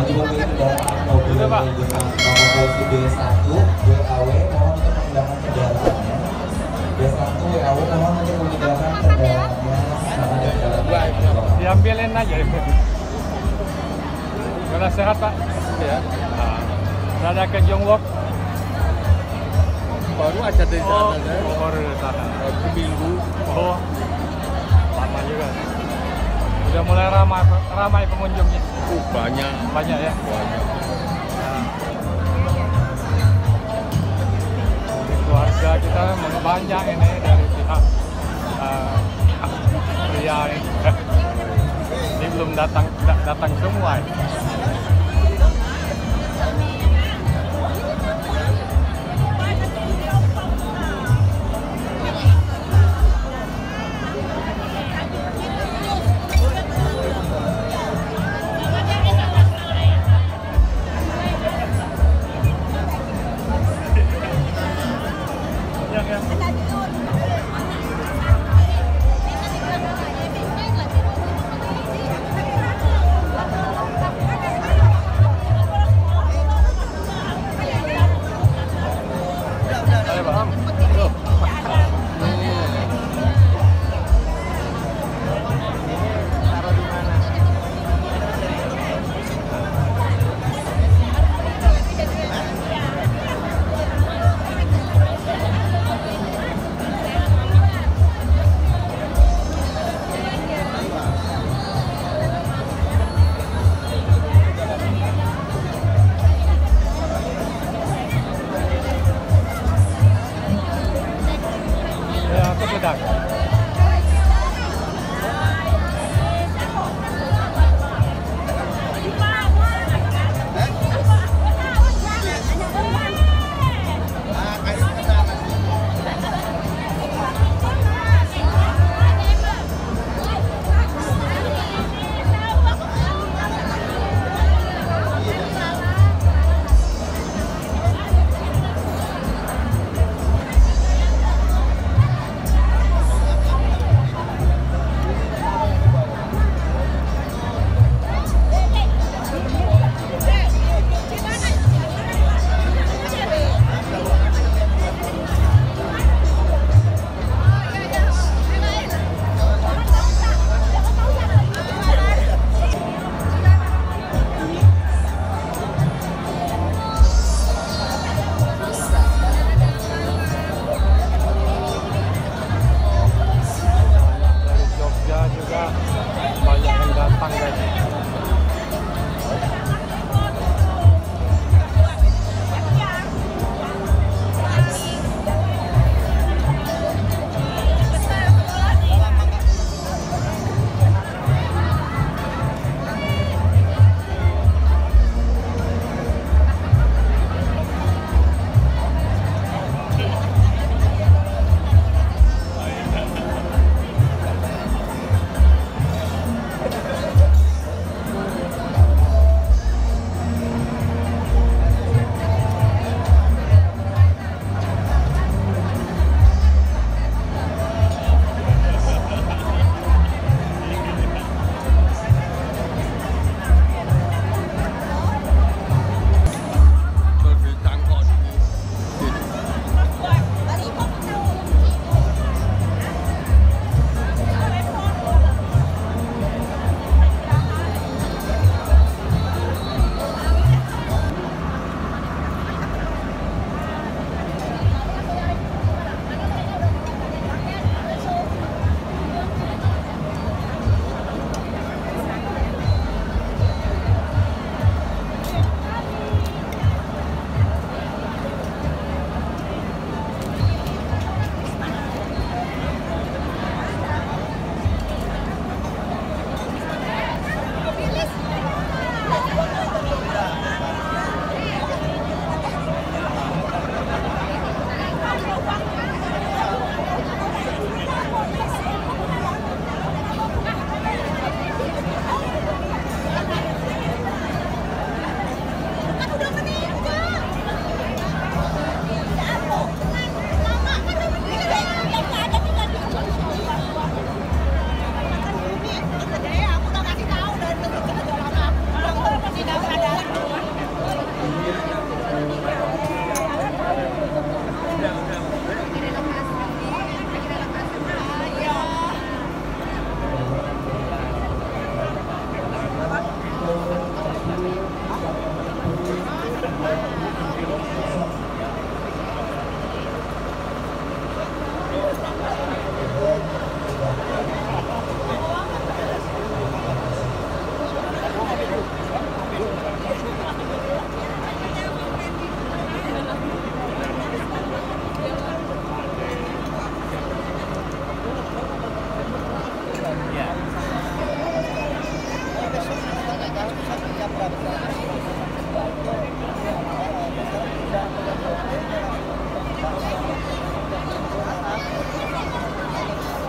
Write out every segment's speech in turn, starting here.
kendaraan mobil Udah, Pak. dengan nomor polisi B1 WAW mohon untuk memindahkan kendaraannya B1 WAW mohon untuk memindahkan kendaraannya karena ada kendaraan Diambilin aja. Kalau sehat Pak. ya Nah, Udah ada ke Jongbok. baru aja dari Oh, sana kan oh, baru dari sana. seminggu Oh, lama juga. Udah mulai ramai, ramai pengunjungnya. uh, banyak Banyak ya. banyak Nah. Keluarga kita memang banyak ini dari pihak uh, pria ini. ini belum datang da- datang semua. ini. 这么大个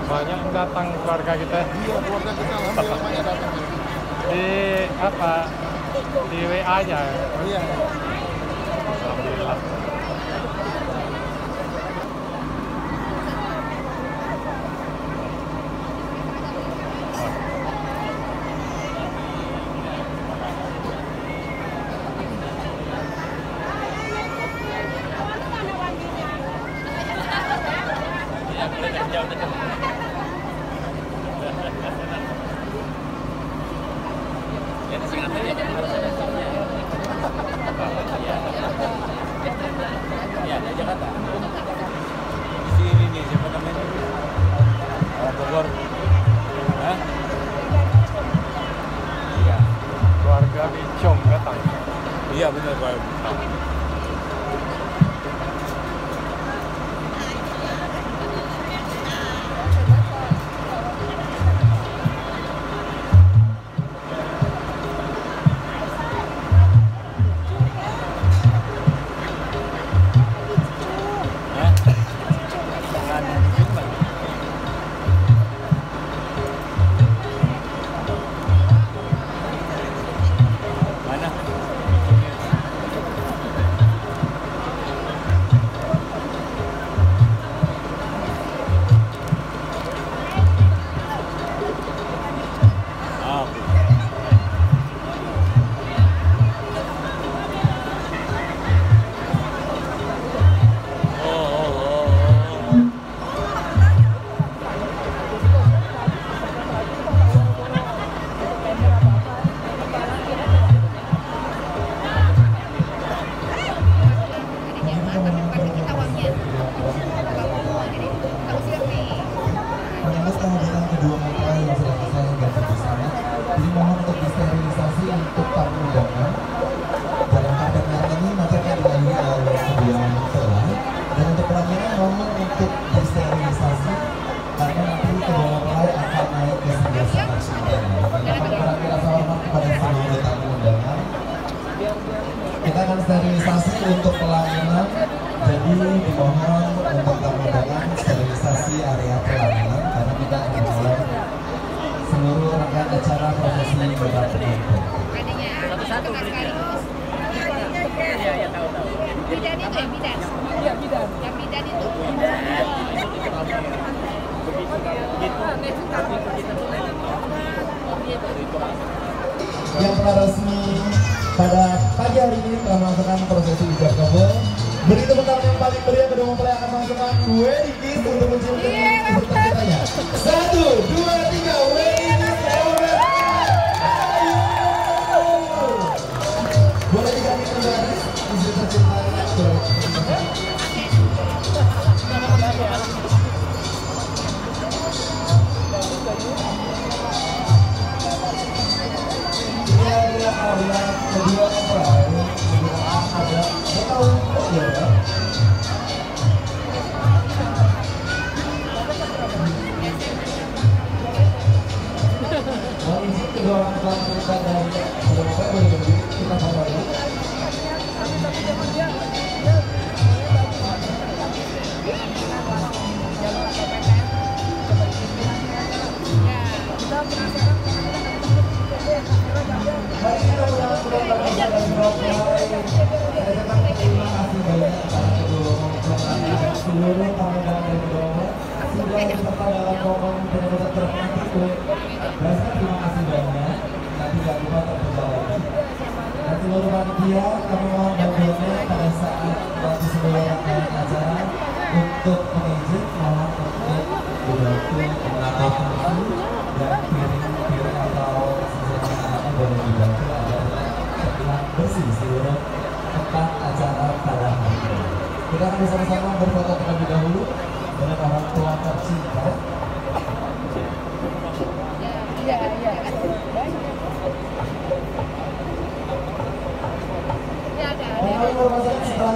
banyak yang datang keluarga kita Iya, keluarga kita alhamdulillah banyak datang. di apa di WA aja Iya. alhamdulillah kepada seluruh tamu undangan. Kita akan sterilisasi untuk pelaminan, jadi dimohon untuk tamu undangan sterilisasi area pelaminan karena kita akan mulai seluruh rangkaian acara prosesi berat. Satu-satu sekaligus. Iya, iya, tahu, tahu. Bidan itu ya, bidan? Iya, bidan. Yang bidan itu. Yang telah resmi pada pagi hari ini telah melaksanakan prosesi ijab kabul. Beri tepuk tangan yang paling meriah kedua mempelai akan melaksanakan wedding kiss untuk menciumkan peserta kitanya. Satu, dua, dibantu mengatur kursi dan atau tempat acara. Kita akan bersama-sama berfoto terlebih dahulu dengan. Iya, iya. Iya, setelah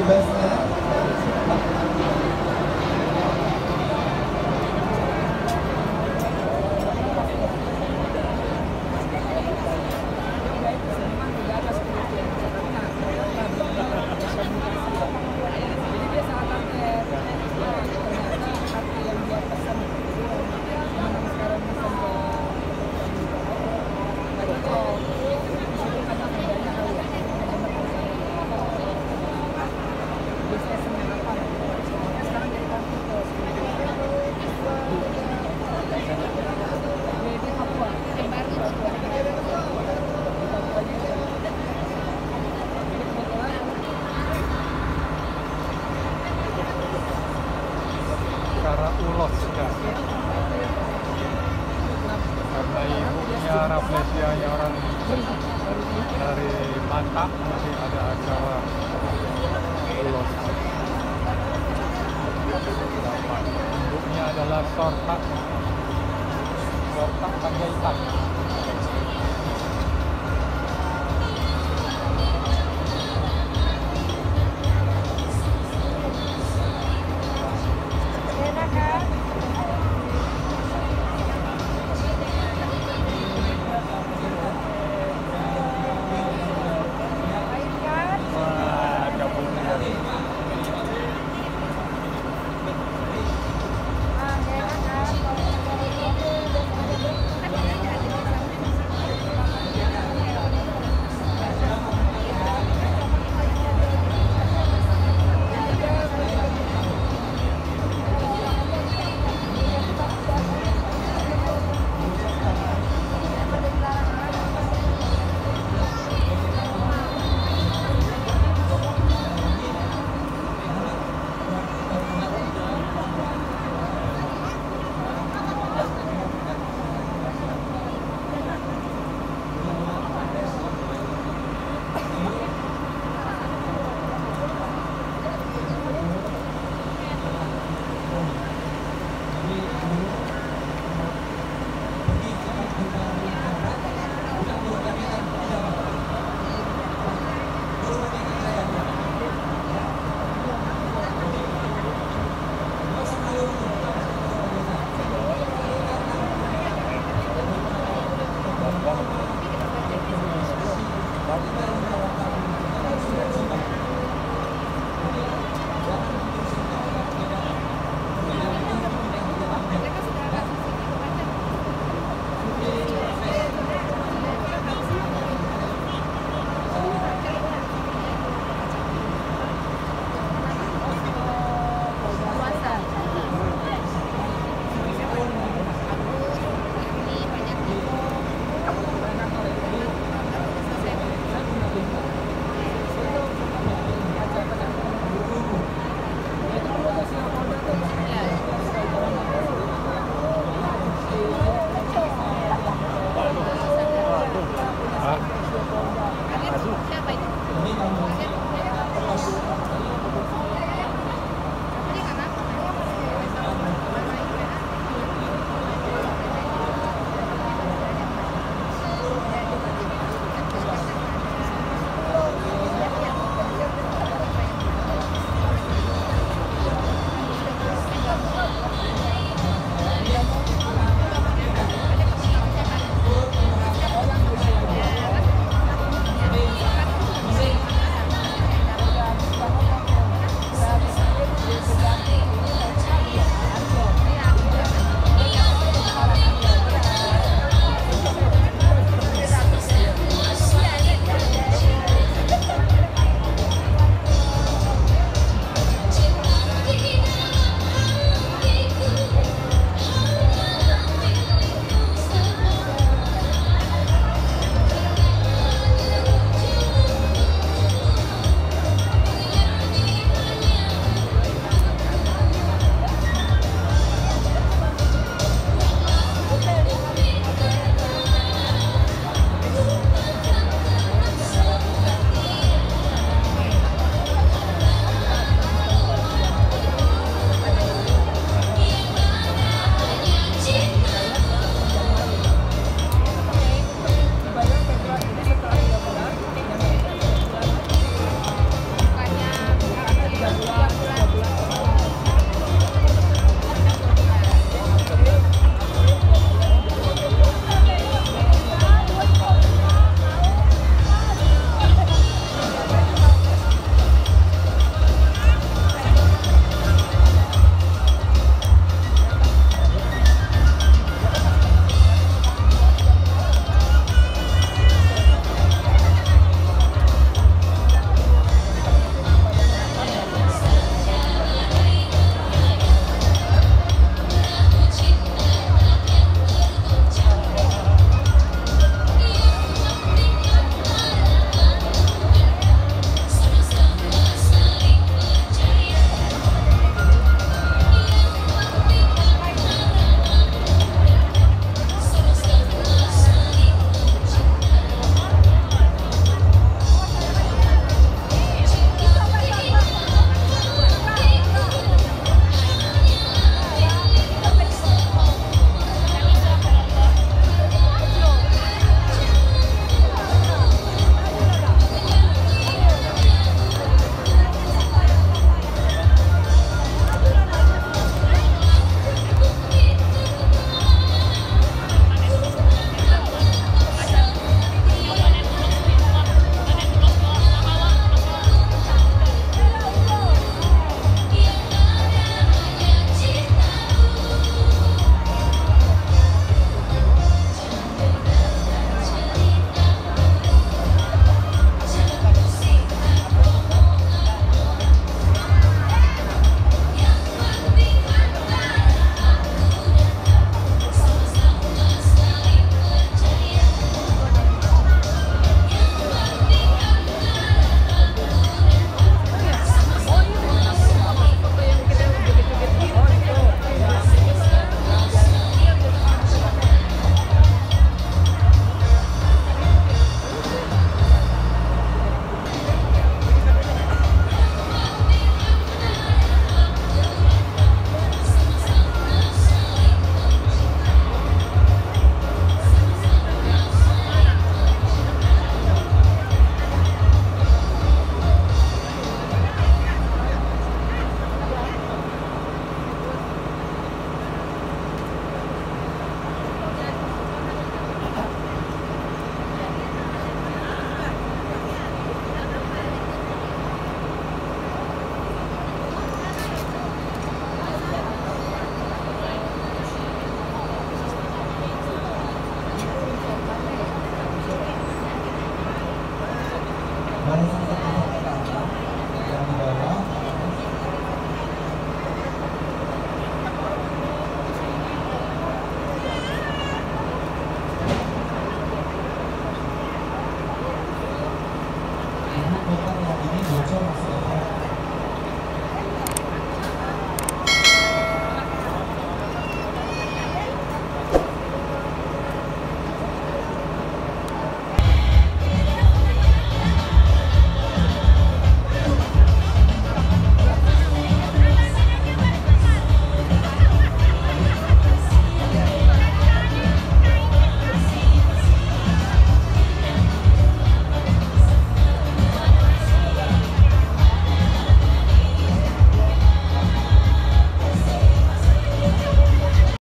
Ayo yang